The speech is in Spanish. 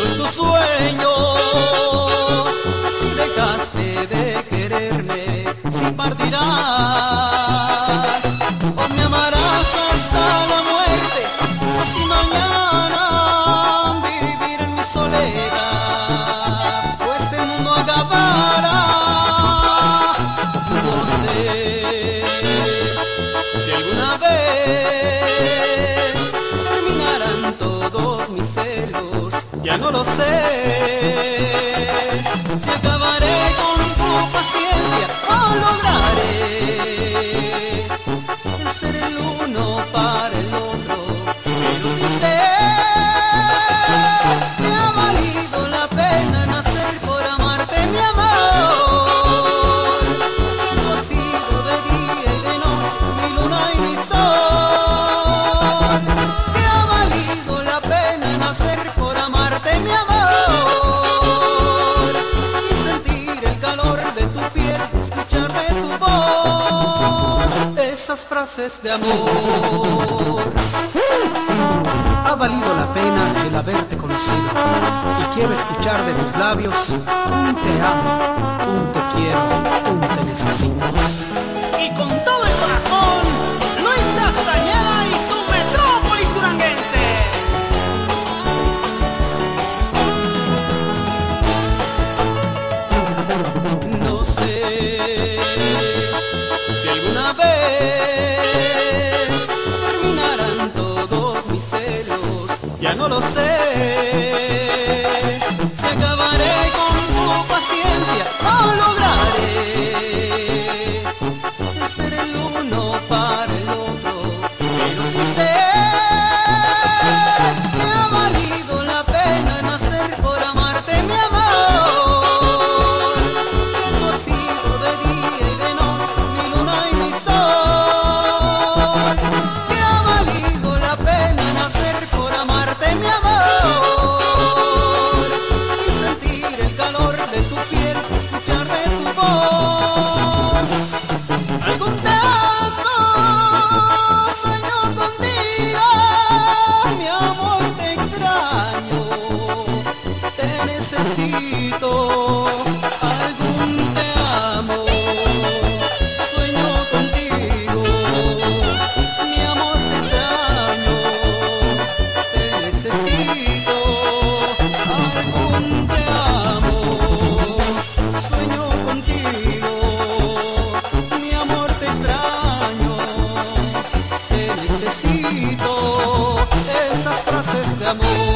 soy tu sueño. Dejaste de quererme, si partirás o me amarás hasta la muerte, o si mañana vivir en mi soledad, o este mundo acabará. No sé si alguna vez terminarán todos mis celos ya no lo sé. Si acabaré con tu paciencia o lograré. El ser el uno para el esas frases de amor. Ha valido la pena el haberte conocido y quiero escuchar de tus labios un te amo, un te quiero, un te necesito. Y con todo el corazón, Luis Castañeda y su metrópolis duranguense. No sé si alguna vez terminarán todos mis celos, ya no lo sé. Si acabaré con tu paciencia o lograré ser el uno para necesito algún te amo. Sueño contigo, mi amor te extraño. Te necesito algún te amo. Sueño contigo, mi amor te extraño. Te necesito esas frases de amor.